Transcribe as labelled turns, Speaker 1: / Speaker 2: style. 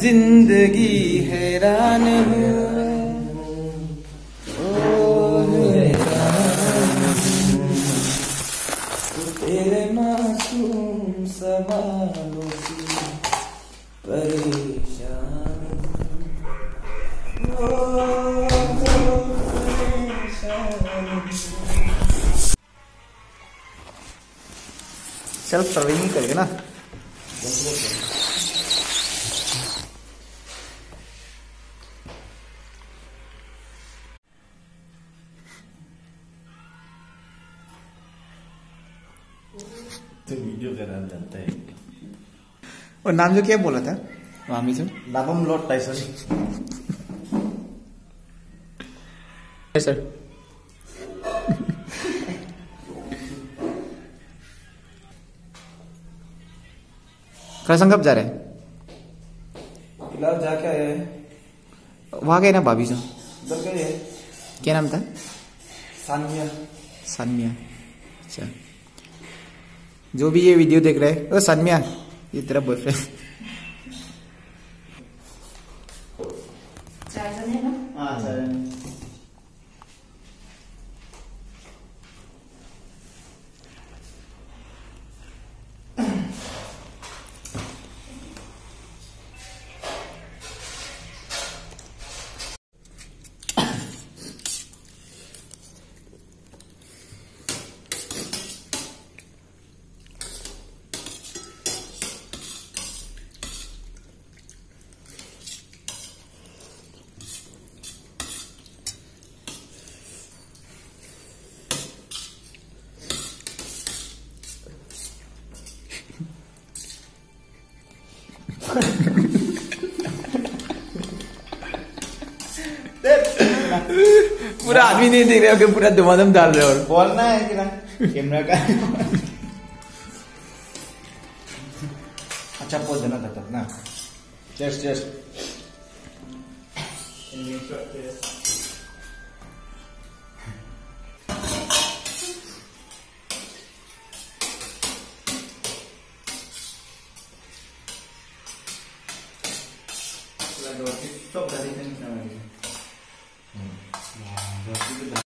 Speaker 1: ज़िंदगी हैरान तेरे मासूम सवालों से परेशान ओ, परेशान सेल्फ करेगा ना।
Speaker 2: वीडियो करा जाता है
Speaker 1: और नाम जो क्या बोला था मामी जो
Speaker 2: नाबम लॉर्ड टाइसन
Speaker 1: सर प्रसंग कब जा रहे हैं?
Speaker 2: फ़िलहाल जाके आए हैं।
Speaker 1: वहाँ गए ना भाभी जो?
Speaker 2: उधर गए
Speaker 1: क्या नाम था?
Speaker 2: सानिया
Speaker 1: सानमिया। अच्छा। जो भी ये वीडियो देख रहे हैं ओ सानमिया ये तेरा बॉयफ्रेंड
Speaker 2: हाँ।
Speaker 1: पूरा आदमी नहीं देख रहे हो कि पूरा दमादम डाल रहे हो और
Speaker 2: बोलना है कि ना? कैमरा का अच्छा पोज देना था तब ना। Chest chest
Speaker 1: Stop rồi